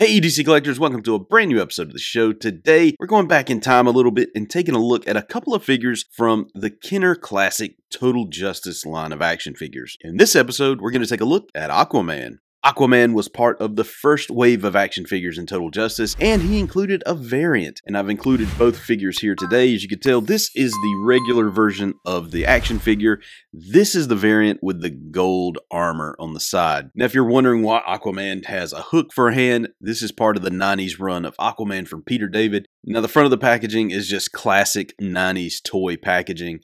Hey EDC collectors, welcome to a brand new episode of the show. Today, we're going back in time a little bit and taking a look at a couple of figures from the Kenner Classic Total Justice line of action figures. In this episode, we're going to take a look at Aquaman. Aquaman was part of the first wave of action figures in Total Justice, and he included a variant. And I've included both figures here today. As you can tell, this is the regular version of the action figure. This is the variant with the gold armor on the side. Now, if you're wondering why Aquaman has a hook for a hand, this is part of the 90s run of Aquaman from Peter David. Now, the front of the packaging is just classic 90s toy packaging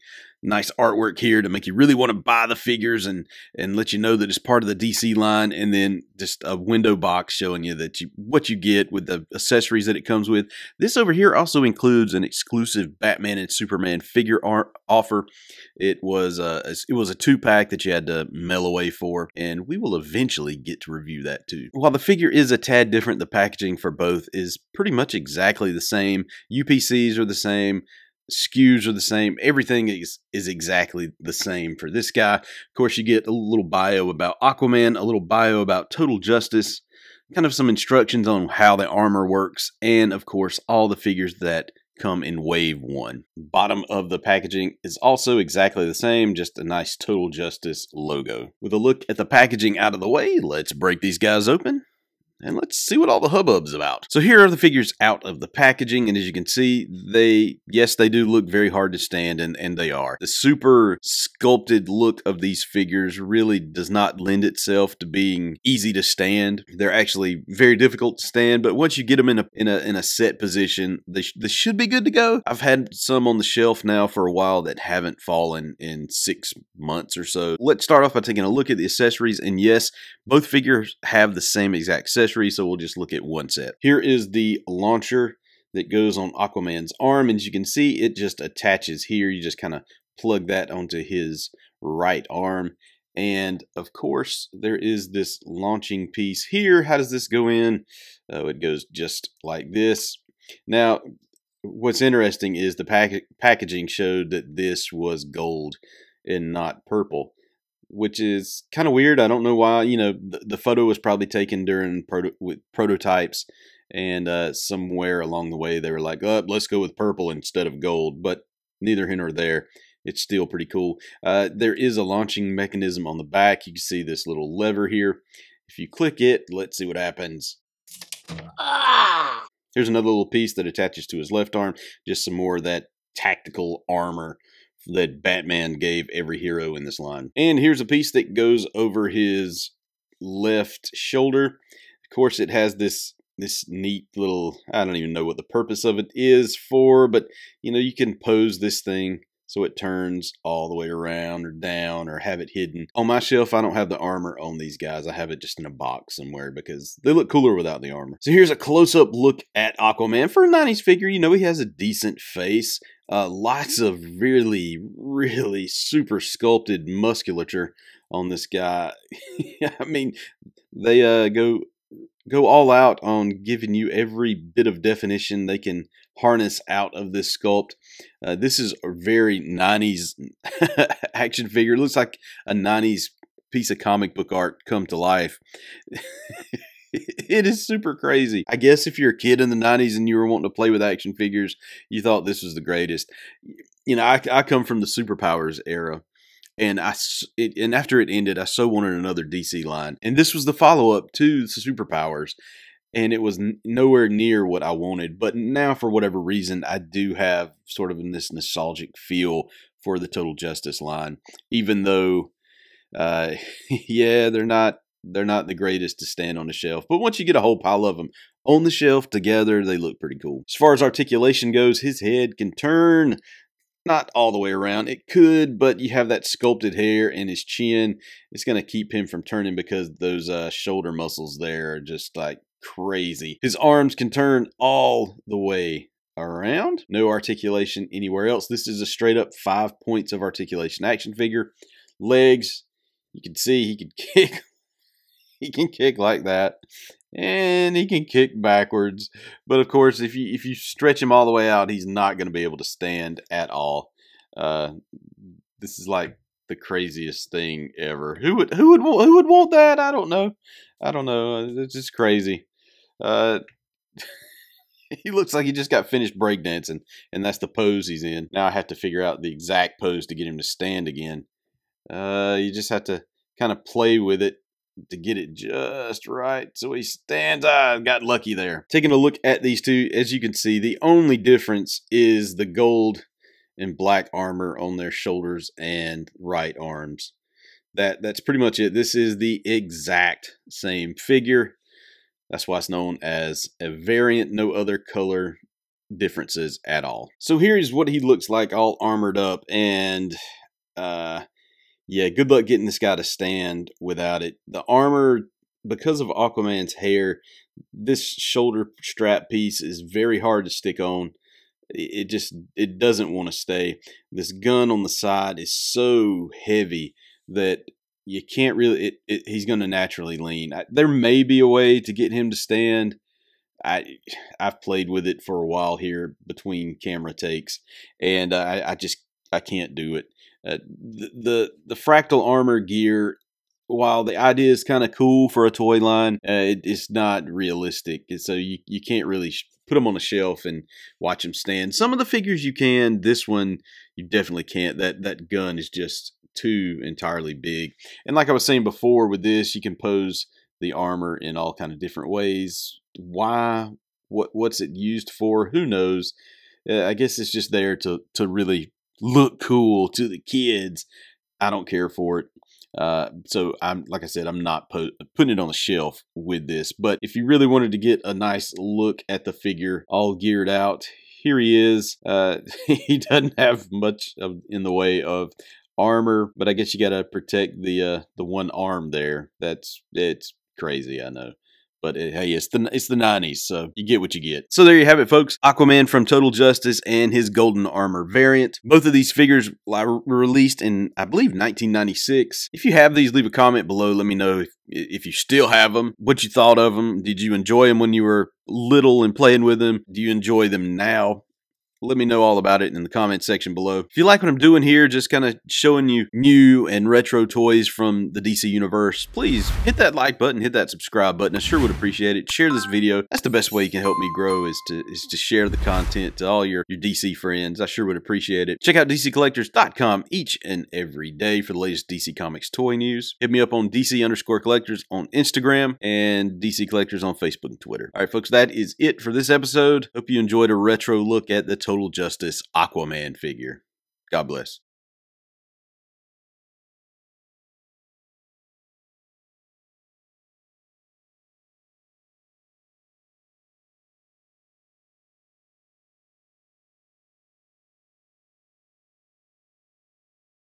nice artwork here to make you really want to buy the figures and and let you know that it's part of the DC line and then just a window box showing you that you what you get with the accessories that it comes with. This over here also includes an exclusive Batman and Superman figure art offer. It was uh, a it was a two pack that you had to mail away for and we will eventually get to review that too. While the figure is a tad different, the packaging for both is pretty much exactly the same. UPCs are the same SKUs are the same. Everything is is exactly the same for this guy. Of course, you get a little bio about Aquaman, a little bio about Total Justice, kind of some instructions on how the armor works, and of course, all the figures that come in wave one. Bottom of the packaging is also exactly the same, just a nice Total Justice logo. With a look at the packaging out of the way, let's break these guys open and let's see what all the hubbub's about. So here are the figures out of the packaging, and as you can see, they, yes, they do look very hard to stand, and, and they are. The super sculpted look of these figures really does not lend itself to being easy to stand. They're actually very difficult to stand, but once you get them in a, in a, in a set position, they, sh they should be good to go. I've had some on the shelf now for a while that haven't fallen in six months or so. Let's start off by taking a look at the accessories, and yes, both figures have the same exact set so we'll just look at one set. Here is the launcher that goes on Aquaman's arm. And as you can see, it just attaches here. You just kind of plug that onto his right arm. And of course, there is this launching piece here. How does this go in? Oh, it goes just like this. Now, what's interesting is the pack packaging showed that this was gold and not purple which is kind of weird. I don't know why. You know, the, the photo was probably taken during proto- with prototypes, and uh, somewhere along the way they were like, "Oh, let's go with purple instead of gold." But neither here nor there. It's still pretty cool. Uh, there is a launching mechanism on the back. You can see this little lever here. If you click it, let's see what happens. Ah! Here's another little piece that attaches to his left arm. Just some more of that tactical armor that Batman gave every hero in this line. And here's a piece that goes over his left shoulder. Of course, it has this this neat little I don't even know what the purpose of it is for, but you know, you can pose this thing so it turns all the way around or down or have it hidden. On my shelf, I don't have the armor on these guys. I have it just in a box somewhere because they look cooler without the armor. So here's a close-up look at Aquaman. For a 90s figure, you know he has a decent face. Uh, lots of really, really super sculpted musculature on this guy. I mean, they uh, go go all out on giving you every bit of definition they can harness out of this sculpt. Uh, this is a very 90s action figure. It looks like a 90s piece of comic book art come to life. it is super crazy. I guess if you're a kid in the 90s and you were wanting to play with action figures, you thought this was the greatest. You know, I, I come from the superpowers era and I it, and after it ended, I so wanted another DC line, and this was the follow up to the Superpowers, and it was n- nowhere near what I wanted. But now, for whatever reason, I do have sort of this nostalgic feel for the Total Justice line, even though, uh, yeah, they're not they're not the greatest to stand on the shelf. But once you get a whole pile of them on the shelf together, they look pretty cool. As far as articulation goes, his head can turn not all the way around. It could, but you have that sculpted hair and his chin. It's going to keep him from turning because those uh, shoulder muscles there are just like crazy. His arms can turn all the way around. No articulation anywhere else. This is a straight up five points of articulation action figure. Legs, you can see he can kick. He can kick like that and he can kick backwards. But of course, if you if you stretch him all the way out, he's not going to be able to stand at all. Uh, this is like the craziest thing ever. Who would who would who would want that? I don't know. I don't know. It's just crazy. Uh, he looks like he just got finished breakdancing, and that's the pose he's in. Now I have to figure out the exact pose to get him to stand again. Uh, you just have to kind of play with it to get it just right. So he stands. I got lucky there. Taking a look at these two, as you can see, the only difference is the gold and black armor on their shoulders and right arms. That that's pretty much it. This is the exact same figure. That's why it's known as a variant, no other color differences at all. So here's what he looks like all armored up and uh yeah, good luck getting this guy to stand without it. The armor because of Aquaman's hair, this shoulder strap piece is very hard to stick on. It just it doesn't want to stay. This gun on the side is so heavy that you can't really. It, it, he's going to naturally lean. I, there may be a way to get him to stand. I I've played with it for a while here between camera takes, and I, I just I can't do it. Uh, the, the the fractal armor gear, while the idea is kind of cool for a toy line, uh, it, it's not realistic. And so you you can't really put them on a shelf and watch them stand. Some of the figures you can. This one you definitely can't. That that gun is just too entirely big. And like I was saying before, with this, you can pose the armor in all kind of different ways. Why? What? What's it used for? Who knows? Uh, I guess it's just there to to really look cool to the kids. I don't care for it. Uh, so I'm like I said, I'm not po- putting it on the shelf with this. But if you really wanted to get a nice look at the figure all geared out, here he is. Uh, he doesn't have much of, in the way of armor, but I guess you got to protect the uh, the one arm there. That's it's crazy, I know. But it, hey, it's the it's the '90s, so you get what you get. So there you have it, folks. Aquaman from Total Justice and his Golden Armor variant. Both of these figures were released in, I believe, 1996. If you have these, leave a comment below. Let me know if if you still have them, what you thought of them. Did you enjoy them when you were little and playing with them? Do you enjoy them now? Let me know all about it in the comment section below. If you like what I'm doing here, just kind of showing you new and retro toys from the DC universe, please hit that like button, hit that subscribe button. I sure would appreciate it. Share this video. That's the best way you can help me grow is to is to share the content to all your, your DC friends. I sure would appreciate it. Check out DCCollectors.com each and every day for the latest DC Comics toy news. Hit me up on DC underscore collectors on Instagram and DC Collectors on Facebook and Twitter. All right, folks, that is it for this episode. Hope you enjoyed a retro look at the Total Justice Aquaman figure. God bless.